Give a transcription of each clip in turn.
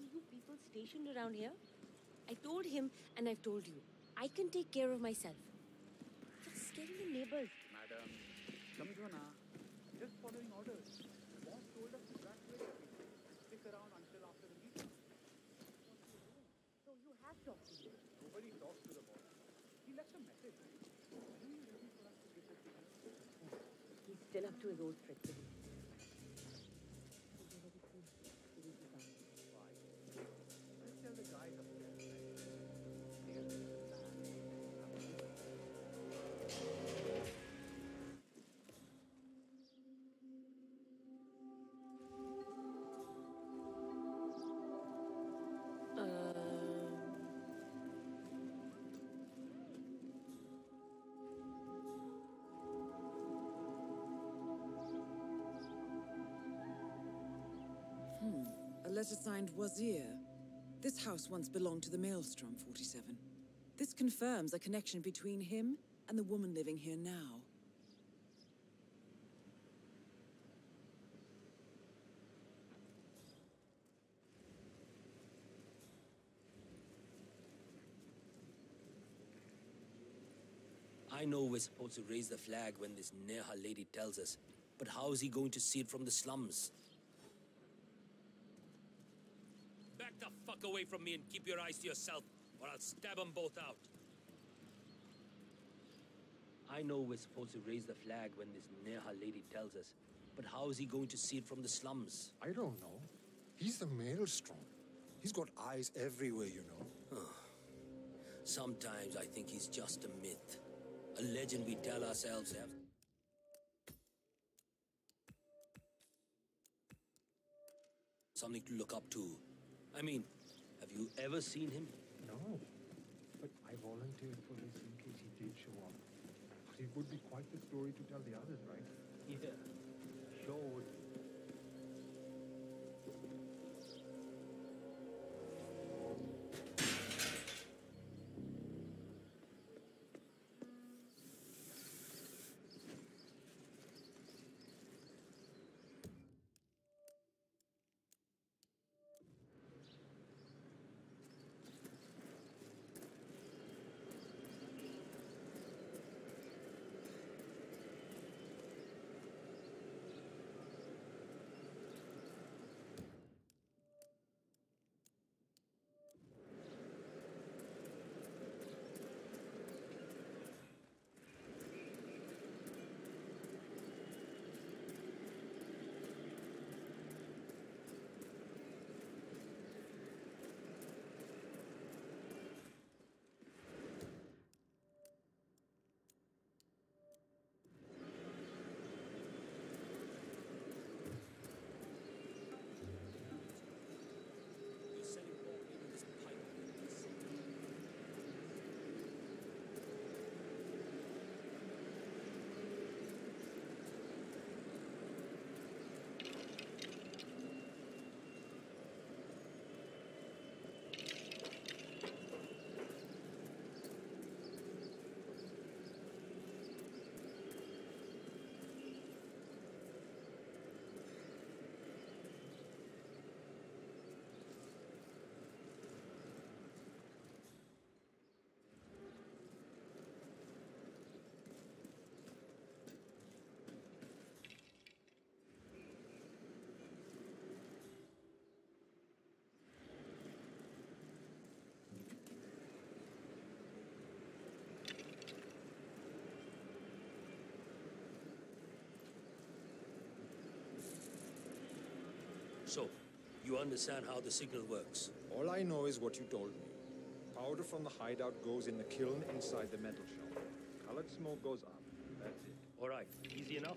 all you people stationed around here? I told him, and I've told you. I can take care of myself. You're scaring the neighbors. Madam, Samjhana, just following orders. Boss told us to evacuate everything. Stick around until after the meeting. So you have talked to him. Nobody talks to the boss. He left a message. When are you ready for us to give the signal? He's still up to his old tricks. Letter signed Wazir. This house once belonged to the Maelstrom 47. This confirms a connection between him and the woman living here now. I know we're supposed to raise the flag when this Neha lady tells us, but how is he going to see it from the slums? Back the fuck away from me and keep your eyes to yourself, or I'll stab them both out. I know we're supposed to raise the flag when this Neha lady tells us, but how is he going to see it from the slums? I don't know. He's the maelstrom. He's got eyes everywhere, you know. Sometimes I think he's just a myth. A legend we tell ourselves have. Something to look up to. I mean, have you ever seen him? No. But I volunteered for this in case he did show up. But it would be quite the story to tell the others, right? Yeah, sure would. You understand how the signal works? All I know is what you told me. Powder from the hideout goes in the kiln inside the metal shop. Colored smoke goes up. That's it. All right, easy enough.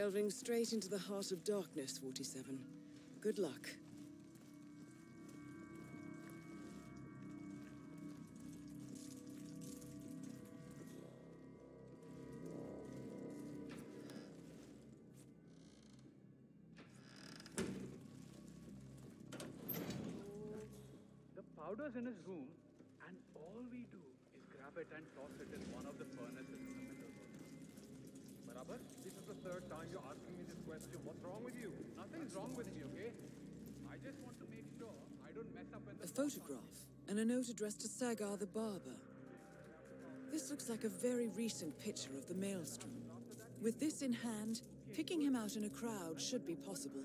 Delving straight into the heart of darkness, 47. Good luck. The powder's in his room, and all we do is grab it and toss it in one of the furnaces in the middle. Barabar, this is the third time you're asking me this question. What's wrong with you? Nothing's wrong with me, okay? I just want to make sure I don't mess up A photograph and a note addressed to Sagar the barber. This looks like a very recent picture of the maelstrom. With this in hand, picking him out in a crowd should be possible.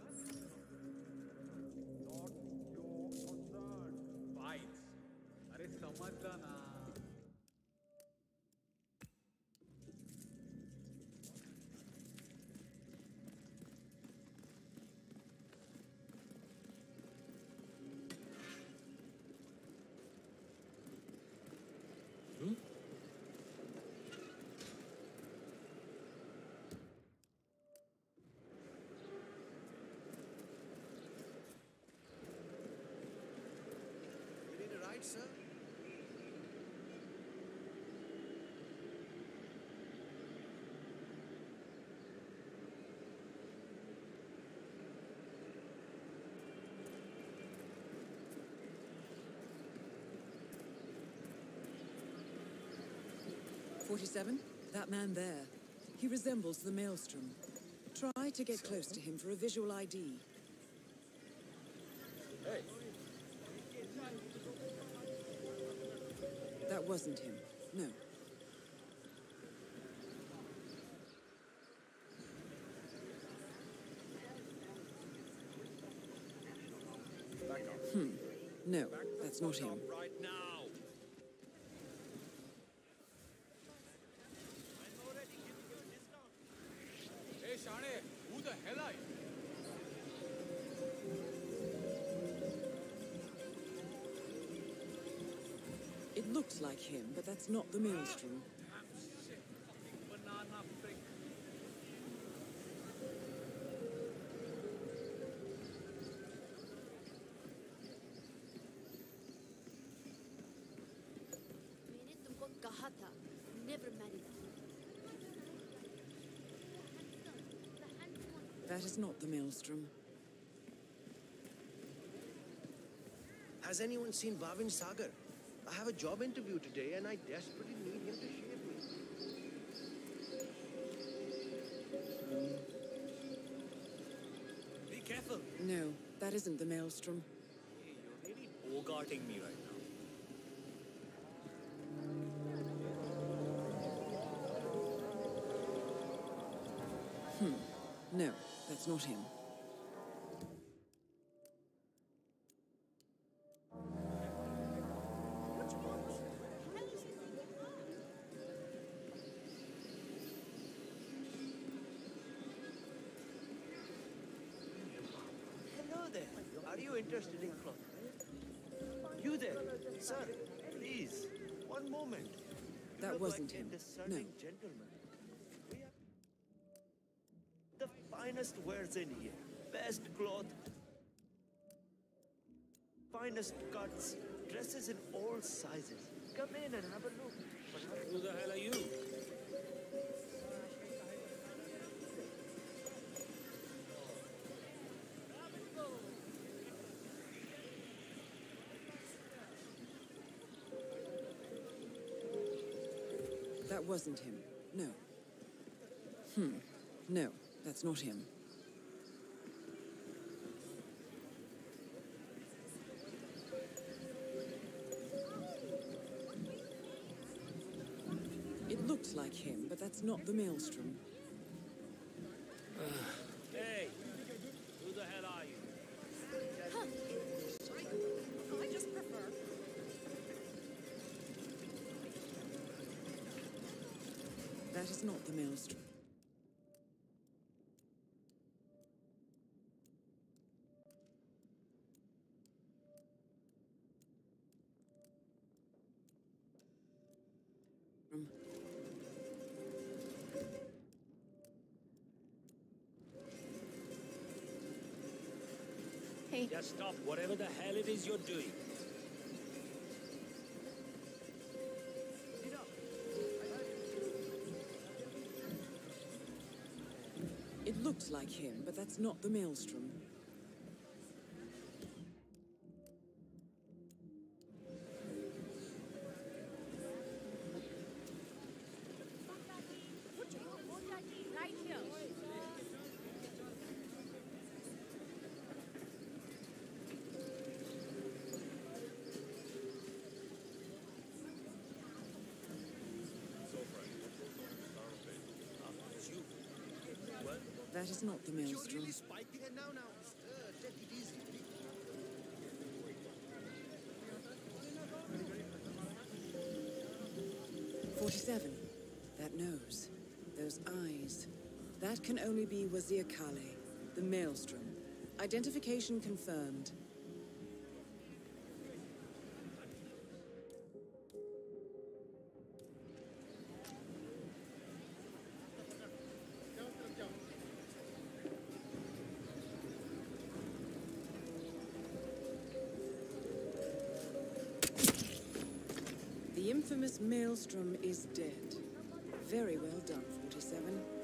47? That man there. He resembles the Maelstrom. Try to get close to him for a visual ID. Hey. That wasn't him. No. Hmm. No, that's not him. looks like him, but that's not the maelstrom. That is not the maelstrom. Has anyone seen Bhavin Sagar? I have a job interview today and I desperately need him to shave me. Be careful. No, that isn't the maelstrom. Hey, you're really bogarting me right now. Hmm. No, that's not him. Are you interested in cloth? You there, sir. Please, one moment. You That wasn't like him. A discerning No. gentleman. We have the finest wares in here. Best cloth, finest cuts, dresses in all sizes. Come in and have a look. Who the hell are you? That wasn't him. No. Hmm. No, that's not him. It looks like him, but that's not the maelstrom. that is not the maelstrom. Hey. Just stop whatever the hell it is you're doing. Looks like him, but that's not the Maelstrom. That is not the Maelstrom. spiking it now, now. Uh, take it easy. 47. That nose. Those eyes. That can only be Wazir Kale, the Maelstrom. Identification confirmed. Infamous Maelstrom is dead. Very well done, 47.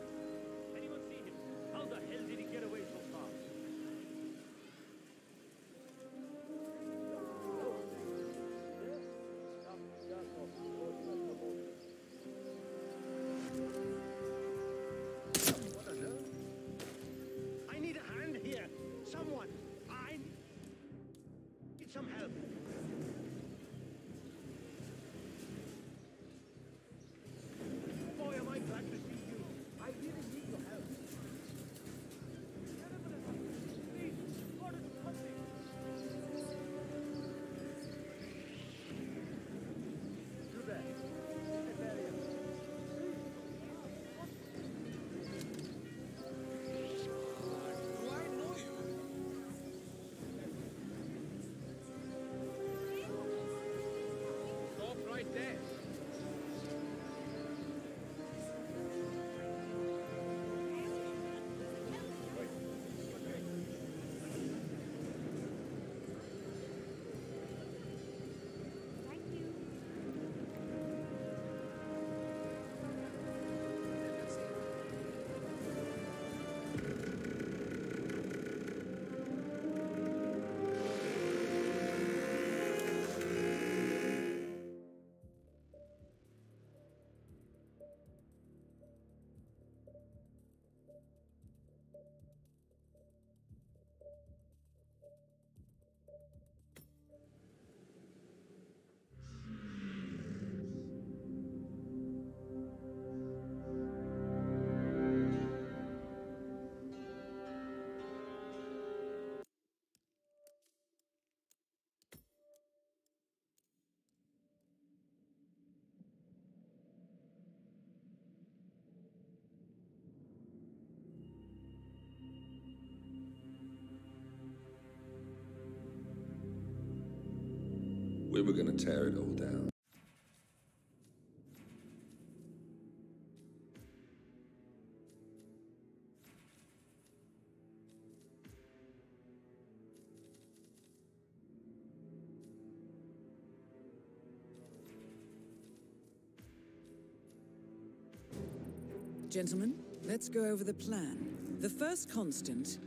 We were gonna tear it all down. Gentlemen, let's go over the plan. The first constant